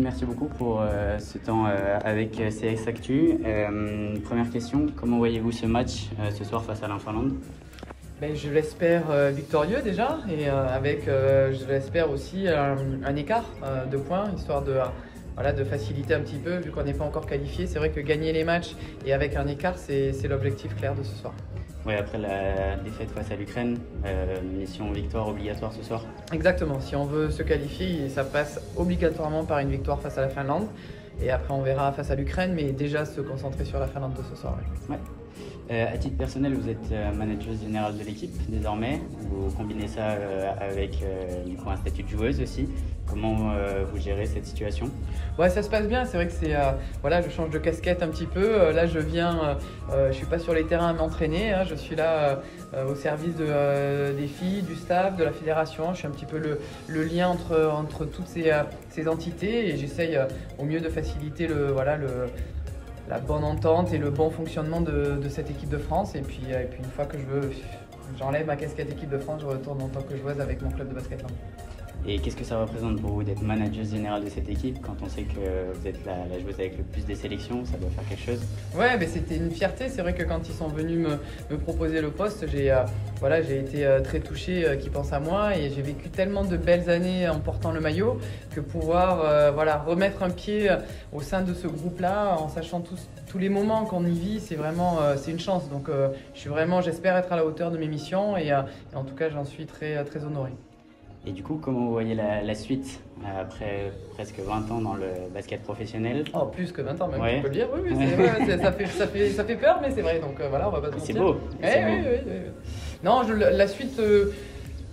merci beaucoup pour euh, ce temps euh, avec CS Actu. Euh, première question, comment voyez-vous ce match euh, ce soir face à l'Infinlande Ben, je l'espère euh, victorieux déjà et euh, avec, euh, je l'espère aussi, un, écart euh, de points, histoire de, euh, voilà, de faciliter un petit peu vu qu'on n'est pas encore qualifié. C'est vrai que gagner les matchs et avec un écart, c'est l'objectif clair de ce soir. Oui, après la défaite face à l'Ukraine, euh, mission victoire obligatoire ce soir. Exactement, si on veut se qualifier, ça passe obligatoirement par une victoire face à la Finlande. Et après, on verra face à l'Ukraine, mais déjà se concentrer sur la Finlande de ce soir. oui. Ouais. Euh, à titre personnel, vous êtes euh, manager général de l'équipe désormais. Vous combinez ça euh, avec euh, du coup, un statut de joueuse aussi. Comment vous gérez cette situation? Ouais, ça se passe bien. C'est vrai que c'est voilà, je change de casquette un petit peu. Là, je viens, je suis pas sur les terrains à m'entraîner. hein. Je suis là au service de, des filles, du staff, de la fédération. Je suis un petit peu le, lien entre entre toutes ces, ces entités et j'essaye au mieux de faciliter le voilà le la bonne entente et le bon fonctionnement de, cette équipe de France. Et puis, euh, une fois que je j'enlève ma casquette équipe de France, je retourne en tant que joueuse avec mon club de basket. Et qu'est-ce que ça représente pour vous d'être manager général de cette équipe quand on sait que vous êtes la, joueuse avec le plus des sélections Ça doit faire quelque chose? Ouais, mais c'était une fierté. C'est vrai que quand ils sont venus me, proposer le poste, j'ai euh, voilà, été euh, très touché euh, qu'ils pensent à moi et j'ai vécu tellement de belles années en portant le maillot que pouvoir voilà, remettre un pied au sein de ce groupe-là en sachant tous, tous les moments qu'on y vit, c'est vraiment c'est une chance. Donc je j'espère être à la hauteur de mes missions et, et en tout cas j'en suis très, très honoré. Et du coup, comment vous voyez la, la suite euh, après presque 20 ans dans le basket professionnel? Oh, plus que 20 ans même, Ouais. tu peux le dire. Oui, oui, Ouais. c'est c'est- ça, fait, ça, fait, ça fait peur, mais c'est vrai. Donc euh, voilà, on va pas se C'est mentir. beau. Eh c'est oui, beau. oui, oui, oui. Non, je- la suite, euh,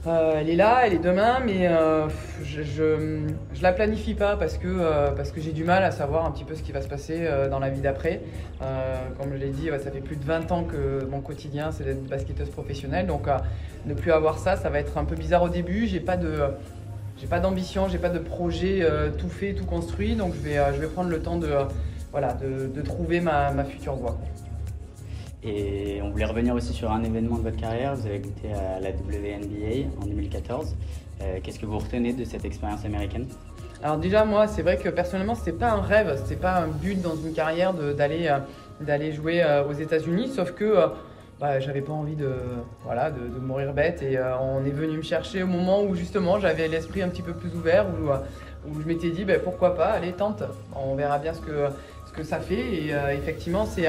euh, elle est là, elle est demain, mais euh, je, je, je la planifie pas parce que, euh, parce que j'ai du mal à savoir un petit peu ce qui va se passer dans la vie d'après. Comme je l'ai dit, ça fait plus de 20 ans que mon quotidien, c'est d'être basketteuse professionnelle. Donc ne plus avoir ça, ça va être un peu bizarre au début. J'ai pas pas d'ambition, j'ai pas de projet tout fait, tout construit, donc je vais, je vais prendre le temps de, trouver ma future voie. Et on voulait revenir aussi sur un événement de votre carrière. Vous avez goûté à la WNBA en 2014. Euh, Qu'est-ce que vous retenez de cette expérience américaine? Alors déjà moi c'est vrai que personnellement c'était pas un rêve, c'était pas un but dans une carrière euh, d'aller jouer euh, aux États-Unis, sauf que euh, bah, j'avais pas envie de voilà de, mourir bête et on est venu me chercher au moment où justement j'avais l'esprit un petit peu plus ouvert où, je m'étais dit bah, pourquoi pas allez tente, on verra bien ce que ce que ça fait et effectivement c'est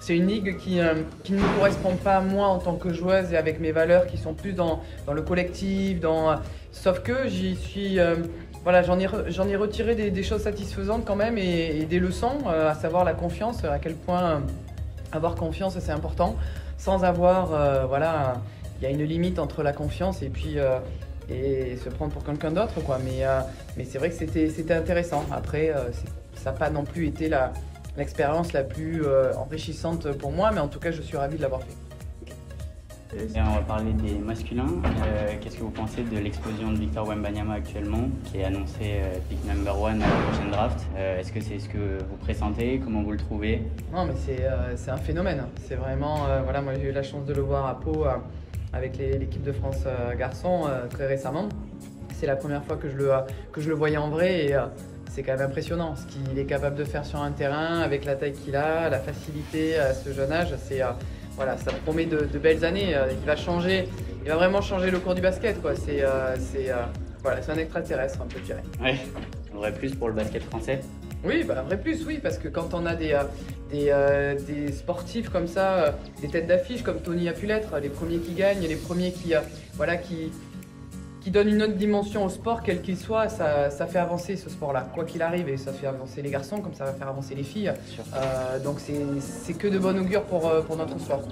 c'est une ligue qui, euh, ne me correspond pas à moi en tant que joueuse et avec mes valeurs qui sont plus dans, le collectif, dans, euh, sauf que j'y suis, euh, voilà, j'en ai, retiré des, choses satisfaisantes quand même et, des leçons, à savoir la confiance, à quel point avoir confiance c'est important, sans avoir, voilà, il y a une limite entre la confiance et puis se prendre pour quelqu'un d'autre. Mais, c'est vrai que c'était, c'était intéressant. Après, ça n'a pas non plus été la, l'expérience la plus euh, enrichissante pour moi, mais en tout cas, je suis ravi de l'avoir fait. Et on va parler des masculins. Euh, Qu'est-ce que vous pensez de l'explosion de Victor Wembanyama actuellement, qui est annoncé euh, pick number one à la prochaine draft? Euh, Est-ce que c'est ce que vous pressentez? Comment vous le trouvez? Non, mais c'est, un phénomène. C'est vraiment, voilà, moi j'ai eu la chance de le voir à Pau avec l'équipe de France garçons très récemment. C'est la première fois que je le, que je le voyais en vrai et c'est quand même impressionnant ce qu'il est capable de faire sur un terrain avec la taille qu'il a, la facilité à ce jeune âge. C'est, euh, voilà, ça promet de, de belles années. Euh, il va changer, il va vraiment changer le cours du basket. Quoi. C'est, euh, c'est, euh, voilà, c'est un extraterrestre un peu, je dirais. Ouais, on aurait plus pour le basket français. Oui, bah, un vrai plus, oui, parce que quand on a des, des, des sportifs comme ça, des têtes d'affiche comme Tony a pu l'être, les premiers qui gagnent, les premiers qui, voilà, qui, qui donnent une autre dimension au sport, quel qu'il soit, ça, ça fait avancer ce sport-là, quoi qu'il arrive, et ça fait avancer les garçons comme ça va faire avancer les filles. Euh, donc c'est que de bon augure pour, euh, pour notre sport.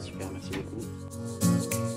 Super, merci beaucoup.